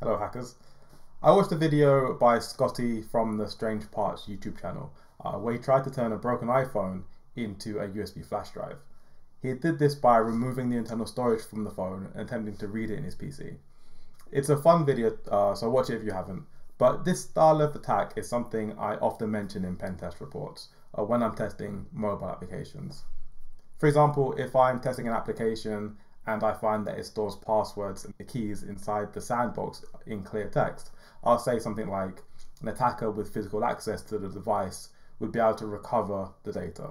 Hello hackers. I watched a video by Scotty from the Strange Parts YouTube channel uh, where he tried to turn a broken iPhone into a USB flash drive. He did this by removing the internal storage from the phone and attempting to read it in his PC. It's a fun video, uh, so watch it if you haven't. But this style of attack is something I often mention in pen test reports uh, when I'm testing mobile applications. For example, if I'm testing an application and I find that it stores passwords and the keys inside the sandbox in clear text, I'll say something like an attacker with physical access to the device would be able to recover the data.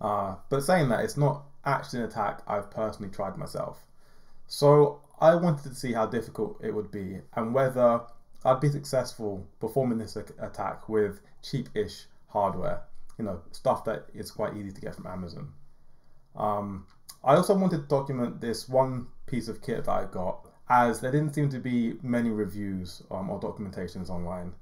Uh, but saying that, it's not actually an attack I've personally tried myself. So I wanted to see how difficult it would be and whether I'd be successful performing this attack with cheap-ish hardware, you know, stuff that is quite easy to get from Amazon. Um, I also wanted to document this one piece of kit that I got as there didn't seem to be many reviews um, or documentations online.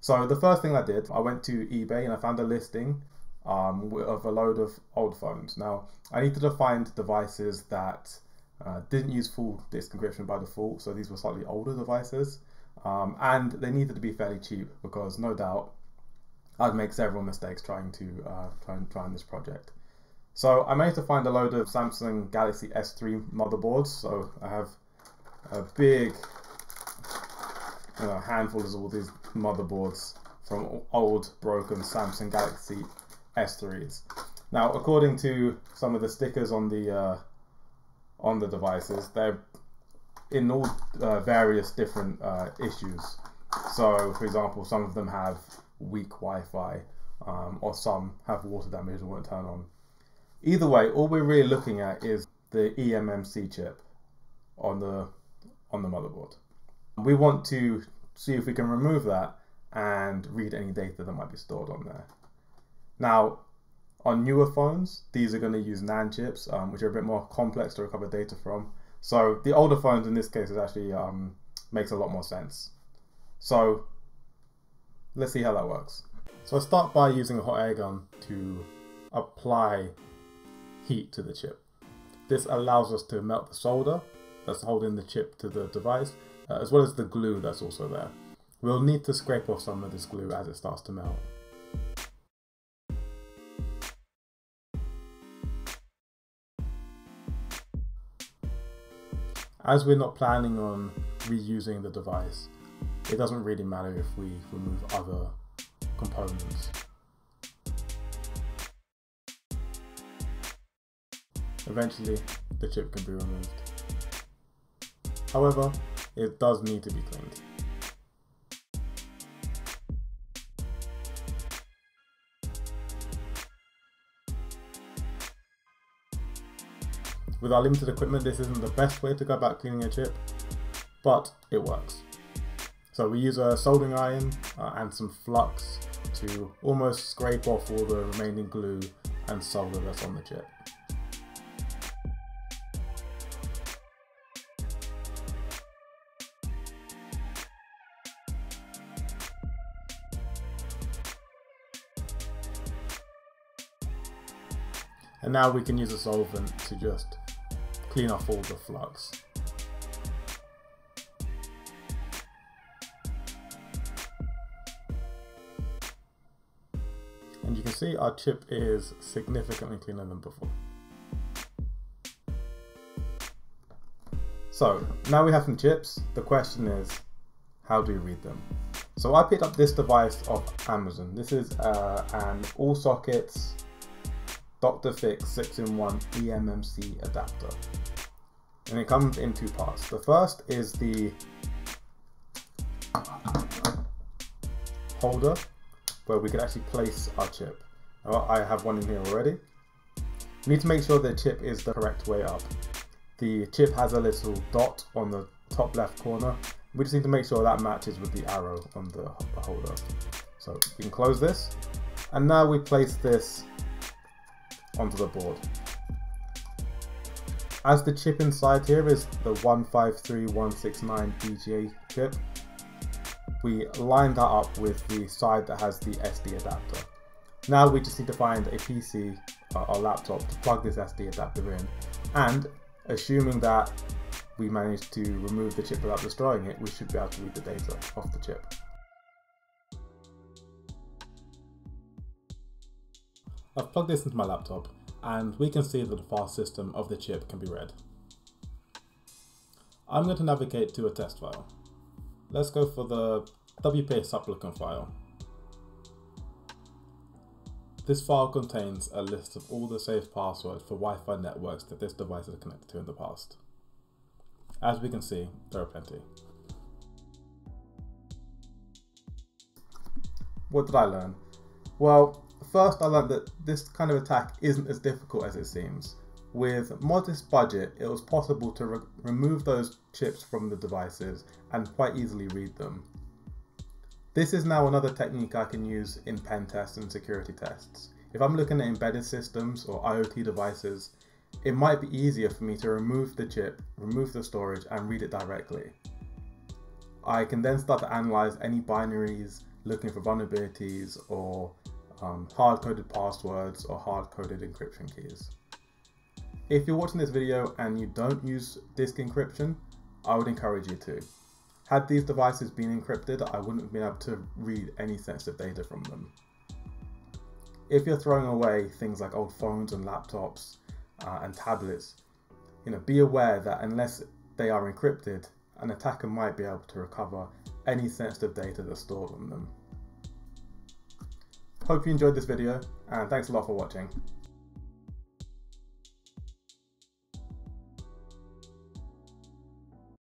So the first thing I did, I went to eBay and I found a listing um, of a load of old phones. Now I needed to find devices that uh, didn't use full disk encryption by default, so these were slightly older devices, um, and they needed to be fairly cheap because no doubt I'd make several mistakes trying to uh, try and try this project. So I managed to find a load of Samsung Galaxy S3 motherboards. So I have a big you know, handful of all these motherboards from old broken Samsung Galaxy S3s. Now, according to some of the stickers on the uh, on the devices, they're in all uh, various different uh, issues. So, for example, some of them have weak Wi-Fi, um, or some have water damage and won't turn on. Either way, all we're really looking at is the eMMC chip on the on the motherboard. We want to see if we can remove that and read any data that might be stored on there. Now, on newer phones, these are going to use NAND chips, um, which are a bit more complex to recover data from. So the older phones in this case is actually um, makes a lot more sense. So let's see how that works. So I start by using a hot air gun to apply heat to the chip. This allows us to melt the solder that's holding the chip to the device, uh, as well as the glue that's also there. We'll need to scrape off some of this glue as it starts to melt. As we're not planning on reusing the device, it doesn't really matter if we remove other components. Eventually, the chip can be removed. However, it does need to be cleaned. With our limited equipment, this isn't the best way to go about cleaning a chip, but it works. So we use a soldering iron uh, and some flux to almost scrape off all the remaining glue and solder that's on the chip. And now we can use a solvent to just clean off all the flux. And you can see our chip is significantly cleaner than before. So now we have some chips. The question is, how do we read them? So I picked up this device off Amazon. This is uh, an all sockets Dr. Fix 6-in-1 eMMC adapter. And it comes in two parts. The first is the holder where we can actually place our chip. I have one in here already. We need to make sure the chip is the correct way up. The chip has a little dot on the top left corner. We just need to make sure that matches with the arrow on the holder. So we can close this. And now we place this onto the board. As the chip inside here is the 153169 BGA chip, we line that up with the side that has the SD adapter. Now we just need to find a PC or laptop to plug this SD adapter in and assuming that we manage to remove the chip without destroying it, we should be able to read the data off the chip. I've plugged this into my laptop and we can see that the file system of the chip can be read. I'm going to navigate to a test file. Let's go for the WPA supplicant file. This file contains a list of all the saved passwords for Wi-Fi networks that this device is connected to in the past. As we can see, there are plenty. What did I learn? Well, first I learned that this kind of attack isn't as difficult as it seems. With modest budget, it was possible to re remove those chips from the devices and quite easily read them. This is now another technique I can use in pen tests and security tests. If I'm looking at embedded systems or IoT devices, it might be easier for me to remove the chip, remove the storage and read it directly. I can then start to analyze any binaries looking for vulnerabilities or um, hard-coded passwords or hard-coded encryption keys. If you're watching this video and you don't use disk encryption, I would encourage you to. Had these devices been encrypted, I wouldn't have been able to read any sensitive data from them. If you're throwing away things like old phones and laptops uh, and tablets, you know, be aware that unless they are encrypted, an attacker might be able to recover any sensitive data that's stored on them. Hope you enjoyed this video and thanks a lot for watching.